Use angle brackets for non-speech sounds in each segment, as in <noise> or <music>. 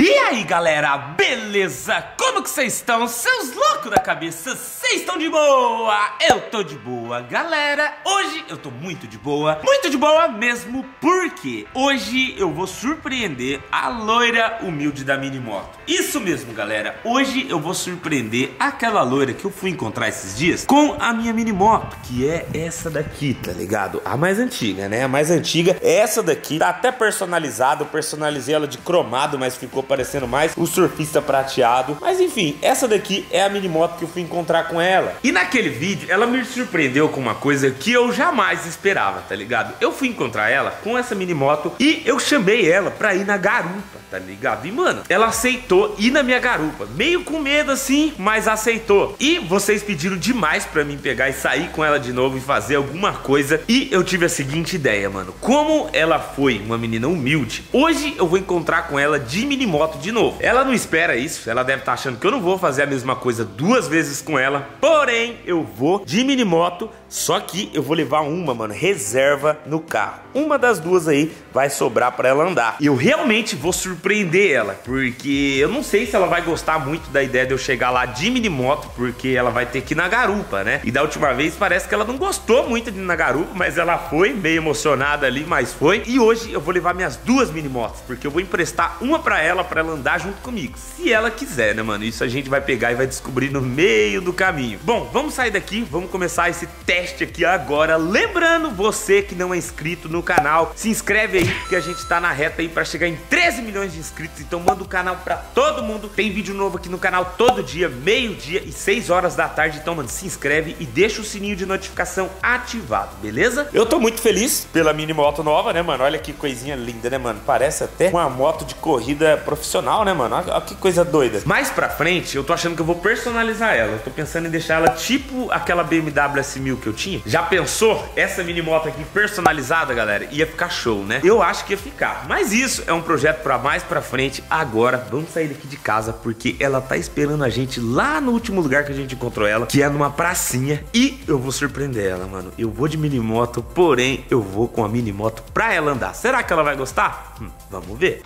E aí galera, beleza? Como que vocês estão? Seus loucos da cabeça, vocês estão de boa? Eu tô de boa, galera Hoje eu tô muito de boa, muito de boa mesmo Porque hoje eu vou surpreender a loira humilde da Minimoto Isso mesmo galera, hoje eu vou surpreender aquela loira que eu fui encontrar esses dias Com a minha Minimoto, que é essa daqui, tá ligado? A mais antiga, né? A mais antiga, essa daqui Tá até personalizada, eu personalizei ela de cromado, mas ficou parecendo mais o surfista prateado. Mas enfim, essa daqui é a mini moto que eu fui encontrar com ela. E naquele vídeo, ela me surpreendeu com uma coisa que eu jamais esperava, tá ligado? Eu fui encontrar ela com essa mini moto e eu chamei ela pra ir na garupa, tá ligado? E mano, ela aceitou ir na minha garupa. Meio com medo assim, mas aceitou. E vocês pediram demais pra mim pegar e sair com ela de novo e fazer alguma coisa. E eu tive a seguinte ideia, mano. Como ela foi uma menina humilde, hoje eu vou encontrar com ela de mini moto moto de novo. Ela não espera isso, ela deve estar tá achando que eu não vou fazer a mesma coisa duas vezes com ela. Porém, eu vou de mini moto, só que eu vou levar uma, mano, reserva no carro. Uma das duas aí vai sobrar para ela andar. Eu realmente vou surpreender ela, porque eu não sei se ela vai gostar muito da ideia de eu chegar lá de mini moto, porque ela vai ter que ir na garupa, né? E da última vez parece que ela não gostou muito de ir na garupa, mas ela foi meio emocionada ali, mas foi. E hoje eu vou levar minhas duas mini motos, porque eu vou emprestar uma para ela para ela andar junto comigo. Se ela quiser, né, mano? Isso a gente vai pegar e vai descobrir no meio do caminho. Bom, vamos sair daqui, vamos começar esse teste aqui agora. Lembrando, você que não é inscrito no canal, se inscreve aí, que a gente tá na reta aí para chegar em 13 milhões de inscritos. Então manda o canal para todo mundo. Tem vídeo novo aqui no canal todo dia, meio-dia e 6 horas da tarde. Então, mano, se inscreve e deixa o sininho de notificação ativado, beleza? Eu tô muito feliz pela mini moto nova, né, mano? Olha que coisinha linda, né, mano? Parece até uma moto de corrida profissional profissional, né, mano? Olha que coisa doida. Mais pra frente, eu tô achando que eu vou personalizar ela. Eu tô pensando em deixar ela tipo aquela BMW S1000 que eu tinha. Já pensou? Essa mini moto aqui personalizada, galera, ia ficar show, né? Eu acho que ia ficar. Mas isso é um projeto pra mais pra frente. Agora, vamos sair daqui de casa, porque ela tá esperando a gente lá no último lugar que a gente encontrou ela, que é numa pracinha. E eu vou surpreender ela, mano. Eu vou de mini moto, porém, eu vou com a mini moto pra ela andar. Será que ela vai gostar? Hum, vamos ver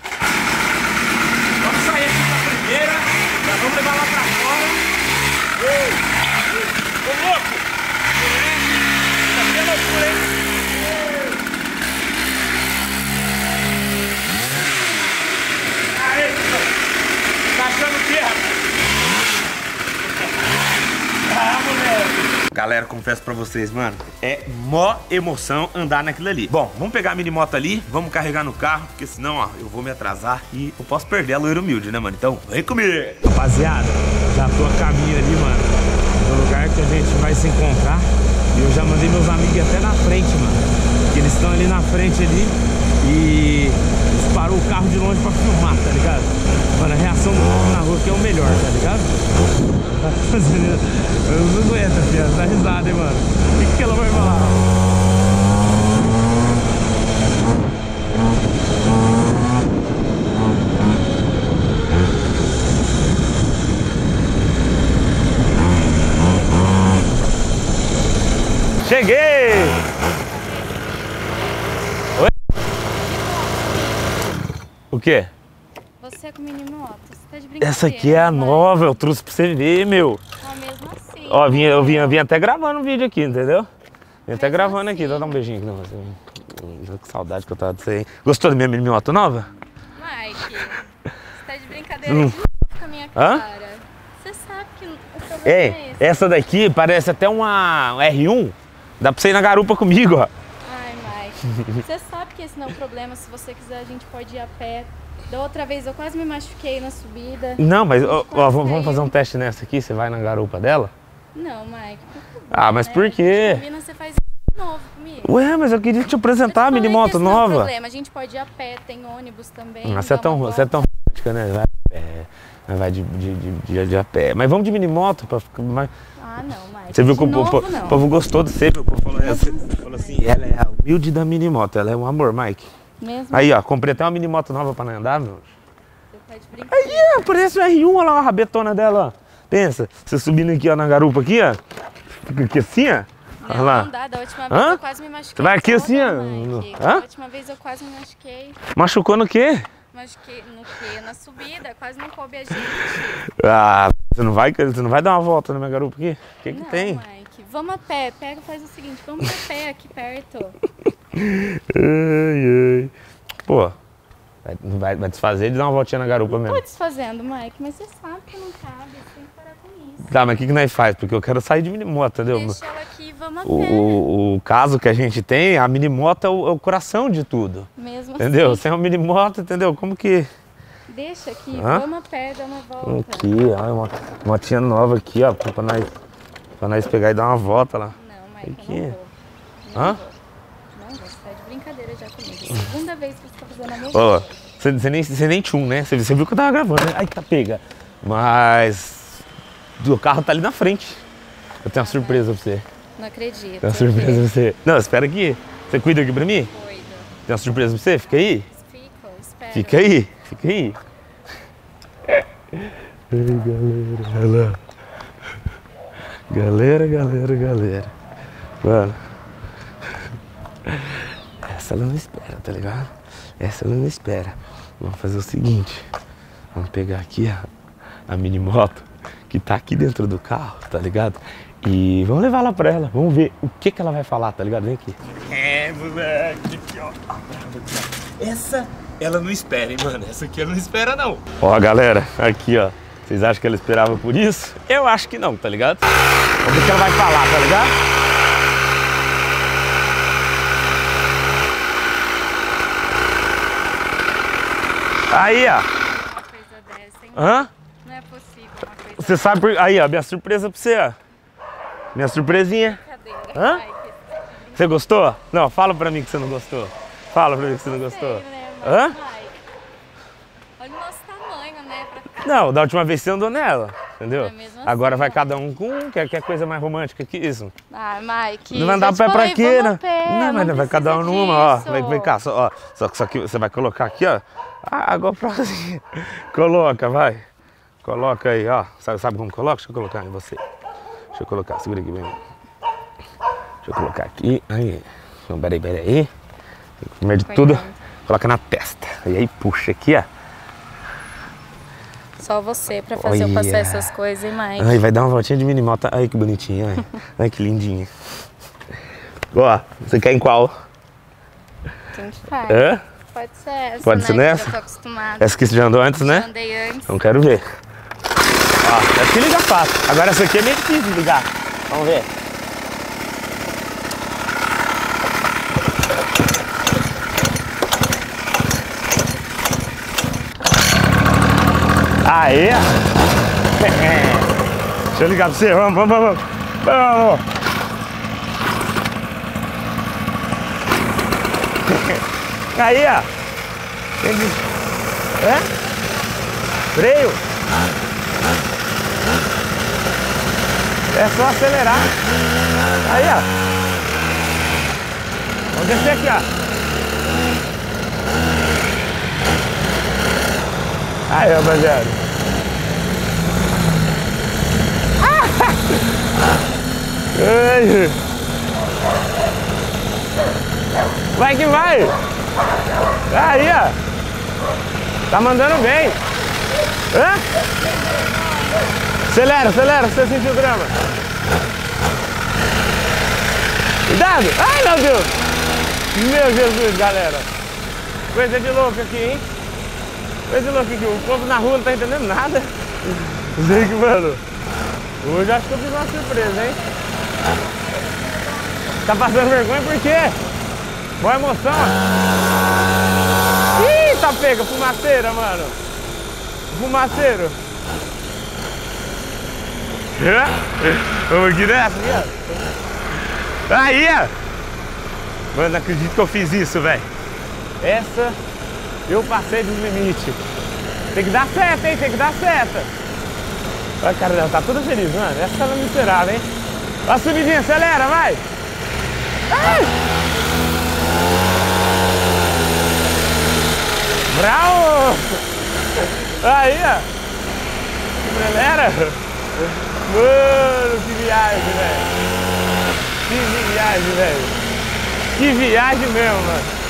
primeira, já vamos levar lá pra fora. Ei, ei, ô louco! É, tá sendo loucura, hein? Aê, tá achando o quê, rapaz? Ah, moleque! Galera, confesso pra vocês, mano, é mó emoção andar naquilo ali. Bom, vamos pegar a mini moto ali, vamos carregar no carro, porque senão, ó, eu vou me atrasar e eu posso perder a loira humilde, né, mano? Então, vem comigo! Rapaziada, já tô a caminho ali, mano, no lugar que a gente vai se encontrar. E eu já mandei meus amigos até na frente, mano. Que eles estão ali na frente ali e o carro de longe pra filmar, tá ligado? Mano, a reação do povo na rua que é o melhor, tá ligado? <laughs> Eu não aguento, filha. Tá risada, hein, mano. O que, que ela vai falar? Quê? Você é com moto? Tá Essa aqui é a nova, eu trouxe pra você ver, meu. Ó, mesmo assim. Ó, vinha, eu vim, eu vim até gravando um vídeo aqui, entendeu? Vim até gravando assim. aqui, dá um beijinho aqui. Não, que saudade que eu tava de você, hein? Gostou da minha mini moto nova? Mike, você tá de brincadeira hum. de novo com a minha cara. Hã? Você sabe que o problema é, é esse. Essa daqui parece até uma R1. Dá pra você ir na garupa comigo, ó. <laughs> Você sabe que esse não é o problema. Se você quiser, a gente pode ir a pé da outra vez eu quase me machuquei na subida. Não, mas ó, ó, vamos fazer um teste nessa aqui? Você vai na garupa dela? Não, Mike. ah, mas né? por quê? Combina, você faz novo comigo. Ué, mas eu queria te apresentar a mini moto nova. Não tem problema, a gente pode ir a pé, tem ônibus também. Ah, você, é tão, você é tão romântica, né? Vai pé, vai de, de, de, de, a pé. Mas vamos de mini moto pra ficar mais... Ah, não, Mike. Você viu que o, novo, o, povo gostou de você, o povo falou, assim, falou assim, ela é a humilde da mini moto, ela é um amor, Mike. Mesmo? Aí, ó, comprei até uma mini moto nova pra andar, meu. Aí, ó, parece o R1, olha lá a rabetona dela, ó. Pensa, você subindo aqui, ó, na garupa aqui, ó. Fica aqui assim, ó. Olha não, lá. Não dá, da última vez Hã? eu quase me machuquei. Vai aqui assim, ó. Da última vez eu quase me machuquei. Machucou no quê? Machuquei no quê? Na subida, quase não coube a gente. Ah, você não vai, você não vai dar uma volta na minha garupa aqui? O que, que não, tem? Mike, vamos a pé. Pega, faz o seguinte, vamos a pé aqui perto. <laughs> Ai, ai. Pô, vai, vai, vai desfazer de dar uma voltinha na garupa mesmo. Tô desfazendo, Mike, mas você sabe que não cabe, você tem que parar com isso. Tá, mas o que, que nós faz? Porque eu quero sair de minimoto, entendeu? Deixa ela aqui vamos a. O, o, o caso que a gente tem, a minimoto é o, é o coração de tudo. Mesmo Entendeu? assim. Sem uma minimoto, entendeu? Como que. Deixa aqui, Hã? vamos a pé, dá uma volta. Aqui, ó, uma motinha nova aqui, ó, pra nós, pra nós pegar e dar uma volta lá. Não, Mike, Aqui. eu não vou. Não Hã? vou. Não vou, você tá de brincadeira já comigo. Segunda vez que você tá fazendo a Ó, coisa. você, você nem, você nem tchum, né? Você, você viu que eu tava gravando, né? Ai, tá pega. Mas. O carro tá ali na frente. Eu tenho uma surpresa pra você. Não acredito. Tenho uma surpresa pra você. Não, espera aqui. Você cuida aqui pra mim? Doido. Tem uma surpresa pra você? Fica aí. Fica, espera. Fica aí. Fica aí. Ei, galera. Olha lá. Galera, galera, galera. Mano. Essa ela não espera, tá ligado? Essa ela não espera. Vamos fazer o seguinte. Vamos pegar aqui a, a mini moto que tá aqui dentro do carro, tá ligado? E vamos levar lá pra ela. Vamos ver o que que ela vai falar, tá ligado? Vem aqui. É, moleque. Aqui, ó. Essa ela não espera, hein, mano? Essa aqui ela não espera, não. Ó, galera, aqui, ó. Vocês acham que ela esperava por isso? Eu acho que não, tá ligado? Vamos ver o que ela vai falar, tá ligado? Aí, ó. Uma coisa dessa, hein? Hã? Não é possível uma coisa Você sabe por... Aí, ó, minha surpresa pra você, ó. Minha surpresinha. Brincadeira. Hã? Você gostou? Não, fala pra mim que você não gostou. Fala pra mim que você não gostou. Né, Hã? Olha o nosso tamanho, né? Não, da última vez você andou nela, entendeu? Mesmo assim, Agora vai não. cada um com um, quer, quer coisa mais romântica que isso. Ah, Mike. Não vai já andar pé pra quê, né? não, mas vai cada um numa, ó. Vem, vem cá, só, ó. Só, só que você vai colocar aqui, ó. A GoProzinha. <laughs> Coloca, vai. Coloca aí, ó. Sabe, sabe como coloca? Deixa eu colocar em você. Deixa eu colocar, segura aqui bem. Deixa eu colocar aqui. Aí. Então, peraí, peraí. Primeiro de tudo, coloca na testa. E aí puxa aqui, ó. Só você pra fazer eu Olha. passar essas coisas, hein, Mike? Ai, vai dar uma voltinha de minimota. Ai, que bonitinho, ai. Ai, que lindinha. Ó, você quer em qual? Tanto faz. Hã? Pode ser essa, Pode né? ser que nessa? Eu tô acostumada. Essa que você já andou antes, Já né? andei antes. Então quero ver. Ó, essa que liga fácil. Agora essa aqui é meio difícil de ligar. Vamos ver. Aê! <laughs> Deixa eu ligar pra você. Vamos, vamos, vamos. Vamos. Aí, ó. É? Freio. É só acelerar. Aí, ó. Vamos descer aqui, ó. Aí, rapaziada. <laughs> Ai. Vai que vai. Aí, ó. Tá mandando bem. Hã? Acelera, acelera, 105 gramas. Cuidado! Ai, meu Deus! Meu Jesus, galera. Coisa de louco aqui, hein? Coisa de louco aqui. O povo na rua não tá entendendo nada. Que, mano. Hoje acho que eu fiz uma surpresa, hein? Tá passando vergonha por quê? Boa emoção. Ih, tá pega, fumaceira, mano. Fumaceiro. Vamos aqui nessa, ó. Aí, ó. Mano, não acredito que eu fiz isso, velho. Essa, eu passei dos limites. Tem que dar seta, hein? Tem que dar seta. Olha, cara, ela tá toda feliz, mano. Essa ela é miserável, hein? Ó a subidinha, acelera, vai. Ai. Bravo! Aí, ó. Galera. Mano, que viagem, velho. Que viagem, velho. Que viagem mesmo, mano.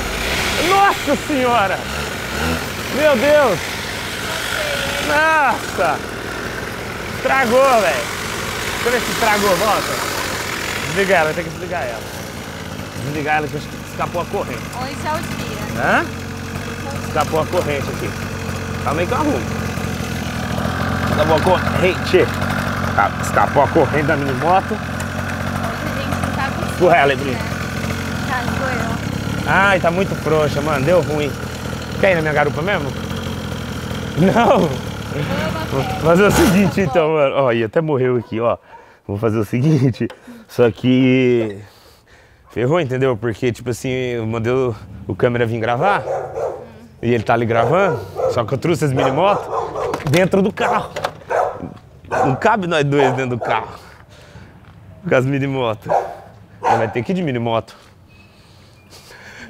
Nossa senhora! Meu Deus! Nossa! Estragou, velho! Deixa eu ver se estragou, volta. Desligar ela, tem que desligar ela. Desligar ela que escapou a corrente. Ou isso é o espira. Hã? Escapou a corrente aqui. Calma aí que eu arrumo. Escapou a corrente. Escapou a corrente da mini moto. Hoje a gente Empurra ela Brito. Tá. Ai, tá muito frouxa, mano. Deu ruim. Quer ir na minha garupa mesmo? Não! Vou fazer o seguinte então, mano. Ó, e até morreu aqui, ó. Vou fazer o seguinte. Só que. Ferrou, entendeu? Porque, tipo assim, eu mandei o, o câmera vir gravar. E ele tá ali gravando. Só que eu trouxe as mini motos dentro do carro. Não cabe nós dois dentro do carro. Com as mini motos. Ele vai ter que ir de mini moto.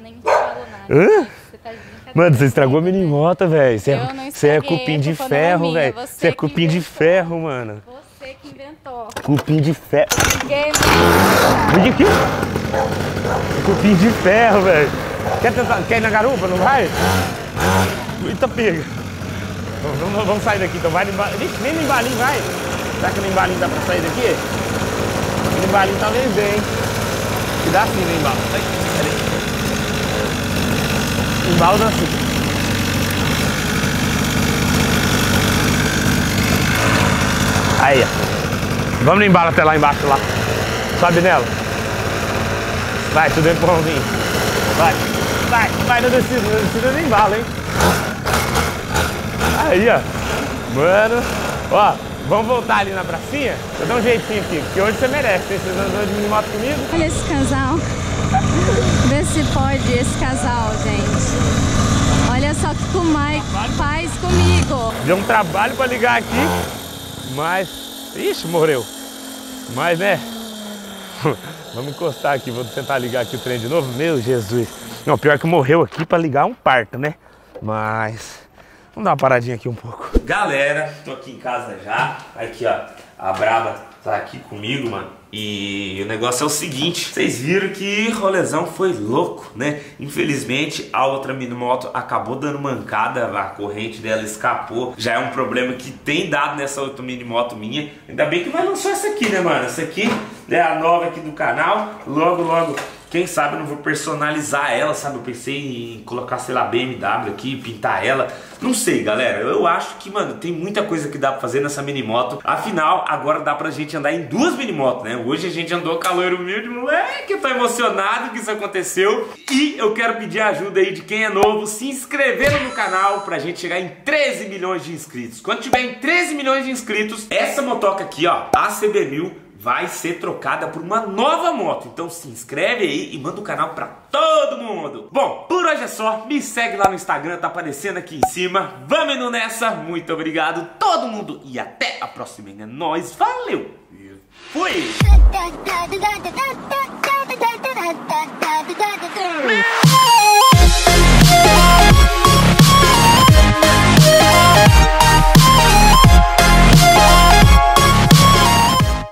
Nem falo nada. Hã? Você tá. Mano, você estragou a mini moto, velho. Você é, você é cupim de ferro, velho. você Você é cupim de ferro, mano. Você que inventou. Cupim de ferro. Ninguém aqui. Cupim de ferro, velho. Quer, tentar, quer ir na garupa, não vai? Eita, pega. Vamos, vamos- sair daqui, então. Vai no embalinho. Nem no embalinho, vai. Será que no embalinho dá pra sair daqui? No embalinho talvez dê, hein? Que dá sim no embalo. Ai, peraí. Embalo dá sim. Aí, ó. Vamos no embalo até lá embaixo, lá. Sobe nela. Vai, tudo empurrãozinho. Vai, vai, vai, não descida, não descida nem embalo, hein? Aí, ó. Mano, ó, vamos voltar ali na pracinha? Eu dou um jeitinho aqui, porque hoje você merece? Vocês andam de minimoto comigo? Olha esse casal. Vê se pode esse casal, gente. Olha só o que o Mike faz comigo. Deu um trabalho pra ligar aqui, mas. Ixi, morreu. Mas, né? <laughs> Vamos encostar aqui, vou tentar ligar aqui o trem de novo. Meu Jesus. Não, pior que morreu aqui pra ligar um parto, né? Mas. Vamos dar uma paradinha aqui um pouco. Galera, tô aqui em casa já. Aqui, ó. A Braba tá aqui comigo, mano. E o negócio é o seguinte: vocês viram que rolezão foi louco, né? Infelizmente, a outra minimoto acabou dando mancada, a corrente dela escapou. Já é um problema que tem dado nessa outra minimoto minha. Ainda bem que não lançou essa aqui, né, mano? Essa aqui é a nova aqui do canal. Logo, logo quem sabe eu não vou personalizar ela, sabe? Eu pensei em colocar, sei lá, BMW aqui, pintar ela. Não sei, galera. Eu acho que, mano, tem muita coisa que dá pra fazer nessa minimoto. Afinal, agora dá pra gente andar em duas minimotos, né? Hoje a gente andou com a loira humilde, moleque. Eu tô emocionado que isso aconteceu. E eu quero pedir ajuda aí de quem é novo, se inscrevendo no canal pra gente chegar em 13 milhões de inscritos. Quando tiver em 13 milhões de inscritos, essa motoca aqui, ó, a CB1000, vai ser trocada por uma nova moto. Então se inscreve aí e manda o canal pra todo mundo. Bom, por hoje é só. Me segue lá no Instagram, tá aparecendo aqui em cima. Vamos indo nessa. Muito obrigado todo mundo e até a próxima. É nóis, valeu. E fui. da